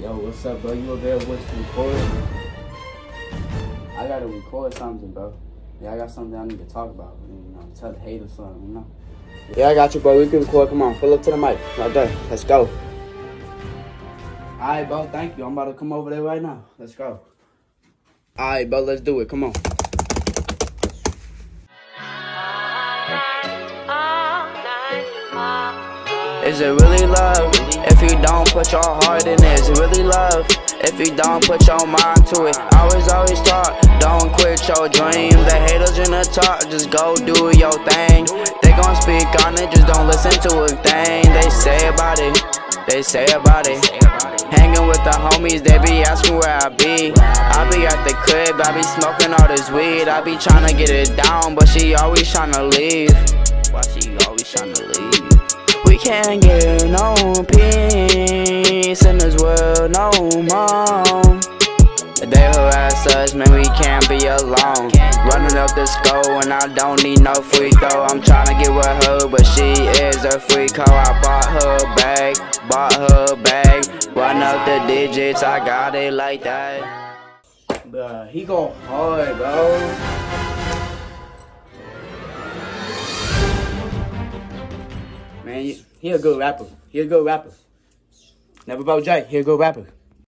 Yo, what's up, bro? You available to record? I gotta record something, bro. Yeah, I got something I need to talk about. You know, tell the haters something, you know. Yeah, I got you, bro. We can record. Come on, pull up to the mic. Right there. Let's go. Alright, bro. Thank you. I'm about to come over there right now. Let's go. Alright, bro. Let's do it. Come on. Is it really love? If you don't put your heart in it, is it really love? If you don't put your mind to it, I was always talk. don't quit your dreams. The haters in the talk, just go do your thing. They gon' speak on it, just don't listen to a thing. They say about it, they say about it. Hanging with the homies, they be asking where I be. I be at the crib, I be smoking all this weed. I be tryna get it down, but she always tryna leave. Why she always tryna leave? We can't get no peace in this world no more. They harass us, man, we can't be alone. Running up the score and I don't need no free throw. I'm tryna get with her, but she is a freak hoe. I bought her bag, bought her bag. Run up the digits, I got it like that. Bruh, he go hard, bro. Man, he a good rapper. He a good rapper. NeverBrokeJay. He a good rapper.